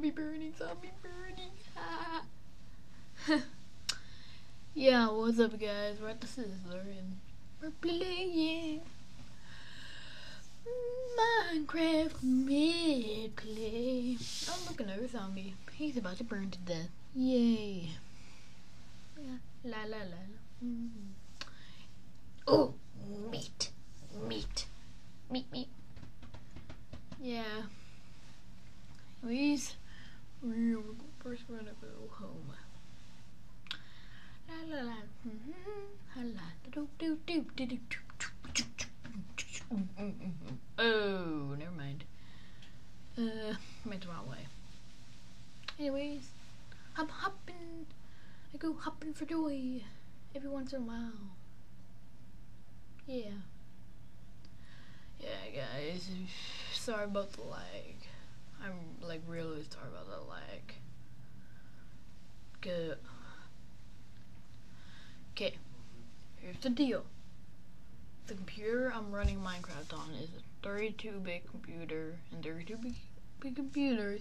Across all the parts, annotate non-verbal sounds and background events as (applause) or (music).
zombie burning, zombie burning. Ah. (laughs) yeah, what's up, guys? We're at the Sizzler and we're playing Minecraft Midplay. Oh, look, another zombie. He's about to burn to death. Yay. Yeah. La la la. la. Mm. Oh, meat, meat, meat, meat. Yeah. We're first we're gonna go home. La la la. La la do do do do do. Oh, never mind. Uh, went the wrong way. Anyways, I'm hopping. I go hopping for joy every once in a while. Yeah. Yeah, guys. (sighs) Sorry about the lag. I'm like really sorry about the lag. Good. Okay. Here's the deal. The computer I'm running Minecraft on is a 32-bit computer, and 32-bit computers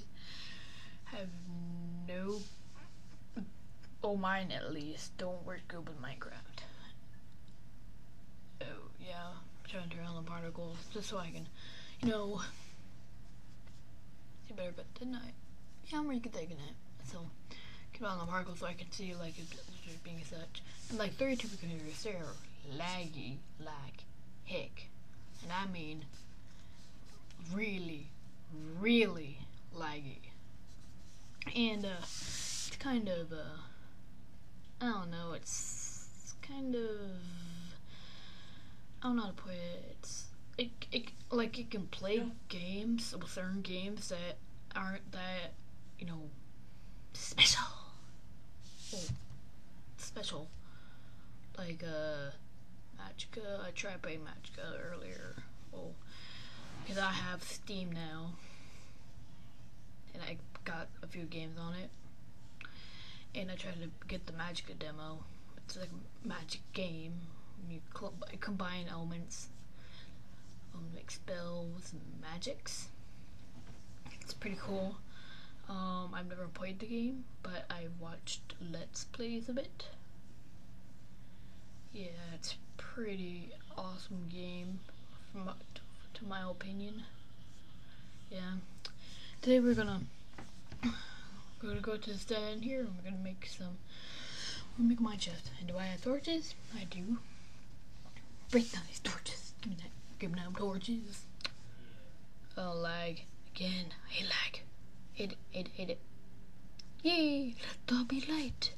have no, oh mine at least, don't work good with Minecraft. Oh yeah, I'm trying to turn on the particles just so I can, you know, better. But tonight, yeah, I'm good taking it. So keep on the particles so I can see like it's being such. And like 32 bit computers, they're laggy, lag, heck, and I mean really, really laggy. And uh, it's kind of uh, I don't know. It's, it's kind of I don't know how to put it. It's it, it like it can play games with certain games that aren't that you know special. Oh, special. Like uh, Magicka. I tried playing Magicka earlier. Oh, because I have Steam now, and I got a few games on it. And I tried to get the Magicka demo. It's like a magic game. You cl- combine elements, um, like spells and magics. It's pretty cool. Um, I've never played the game, but I've watched Let's Plays of it. Yeah, it's pretty awesome game, from to my opinion. Yeah. Today we're gonna (sighs) we're gonna go to the stand here and we're gonna make some. Gonna make my chest. And do I have torches? I do. Break down these torches. Give me that. Me them torches. Oh, lag again. Hate lag. Hate it. hit it. Hate it. Yay! Let there be light.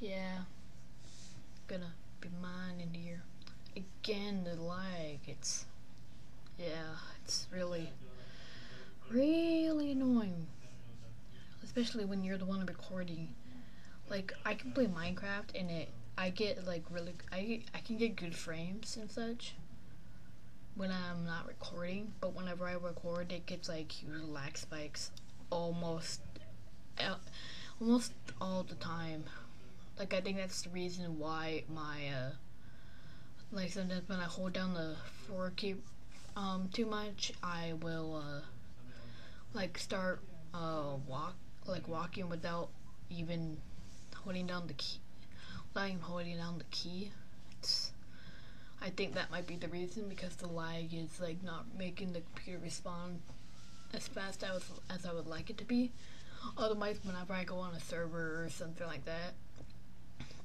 Yeah. Gonna be mine in here. Again, the lag. It's. Yeah, it's really. Really annoying. Especially when you're the one recording. Like, I can play Minecraft and it. I get like really. I, I can get good frames and such when I'm not recording, but whenever I record, it gets like huge lag spikes almost, almost all the time. Like I think that's the reason why my, uh, like sometimes when I hold down the 4 key, um, too much, I will, uh, like start, uh, walk, like walking without even holding down the key, without even holding down the key. I think that might be the reason because the lag is like not making the computer respond as fast as, as I would like it to be. Otherwise, whenever I go on a server or something like that,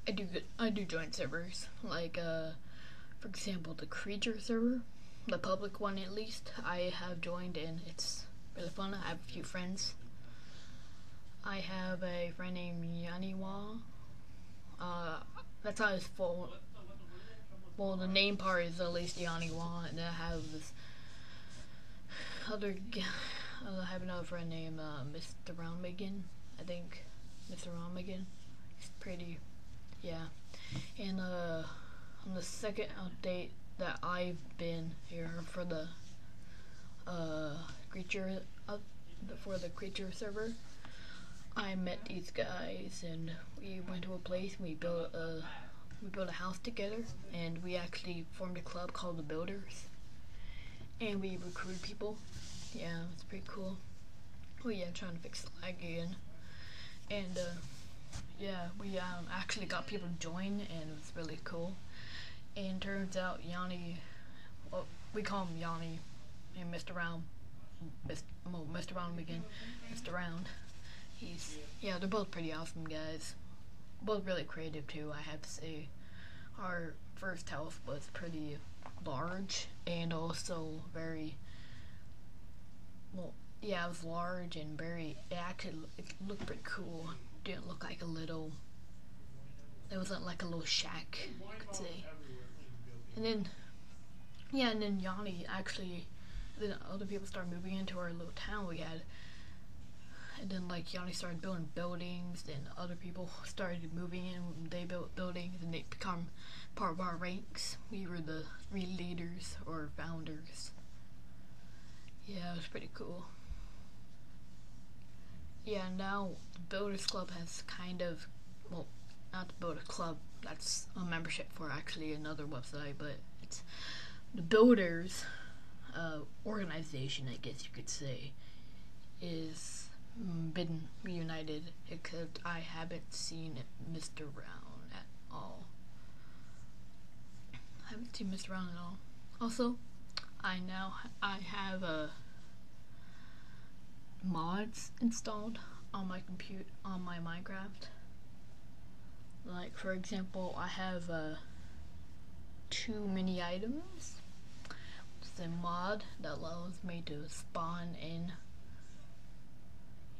I do I do join servers like uh, for example the creature server, the public one at least. I have joined and it's really fun. I have a few friends. I have a friend named Yaniwa. Uh, that's how his full well, the name part is at least Yanni Wan, I have this other. g- Uh, I have another friend named uh, Mr. Romigan. I think Mr. Romigan. He's pretty, yeah. And uh, on the second update that I've been here for the uh creature up for the creature server, I met these guys and we went to a place and we built a we built a house together and we actually formed a club called the Builders. And we recruited people. Yeah, it's pretty cool. well, yeah, trying to fix the lag again. And, uh, yeah, we um, actually got people to join, and it was really cool. And turns out Yanni, well, we call him Yanni and Mr. Round, Mr. Well, Mr. Round again, Mr. Round. He's, yeah, they're both pretty awesome guys. Both really creative too, I have to say. Our first house was pretty large and also very, well, yeah, it was large and very, it actually it looked pretty cool. Didn't look like a little, it wasn't like a little shack, you could say. And then, yeah, and then Yanni actually, then other people started moving into our little town we had. And then, like, Yanni started building buildings, then other people (laughs) started moving in, they built buildings, and they become part of our ranks. We were the leaders or founders. Yeah, it was pretty cool. Yeah, now the Builders Club has kind of, well, not the Builders Club, that's a membership for actually another website, but it's the Builders uh, organization, I guess you could say, is been reunited, except I haven't seen Mr. Round at all. I haven't seen Mr. Round at all. Also, I now I have a uh, mods installed on my compute on my Minecraft. Like for example, I have uh, Too Many Items. It's a mod that allows me to spawn in.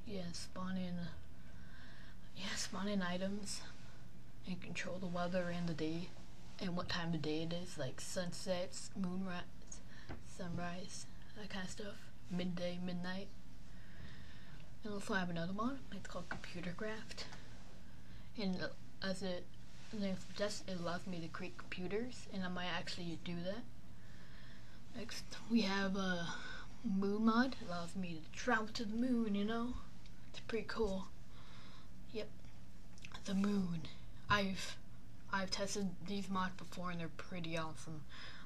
Yeah, spawn in. Yeah, spawn in items and control the weather and the day and what time of day it is, like sunsets, moonrise, sunrise, that kind of stuff. Midday, midnight. And also I have another mod. It's called Computer Craft. And as it suggests, it allows me to create computers, and I might actually do that. Next, we have a moon mod. Allows me to travel to the moon. You know, it's pretty cool. Yep, the moon. I've I've tested these mods before, and they're pretty awesome.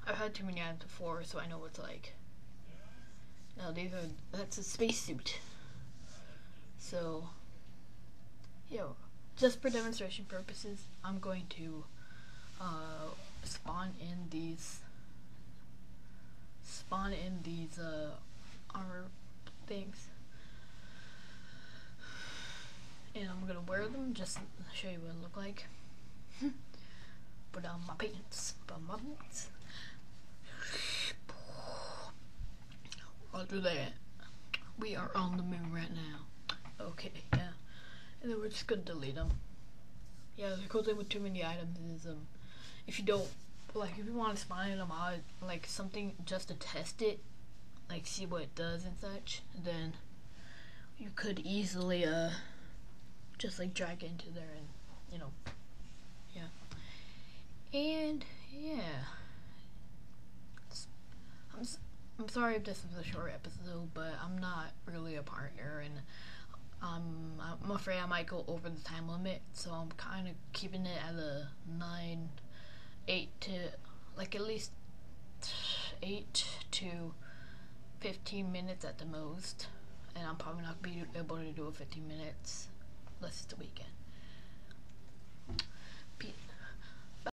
I've had too many items before, so I know what it's like. Now these are that's a spacesuit. So, yo, just for demonstration purposes, I'm going to uh, spawn in these spawn in these uh, armor things. And I'm gonna wear them just to show you what it look like. (laughs) Put on my pants, put on my boots. (sighs) Roger that. We are on the moon right now. Okay, yeah. And then we're just gonna delete them. Yeah, the cool thing with too many items is um, if you don't like if you want to spawn them out like something just to test it, like see what it does and such, then you could easily uh just like drag it into there and you know yeah. And yeah. I'm I'm sorry if this is a short episode, but I'm not really a partner and um, I'm afraid I might go over the time limit, so I'm kind of keeping it at a 9, 8 to, like at least 8 to 15 minutes at the most. And I'm probably not be able to do it 15 minutes unless it's a weekend.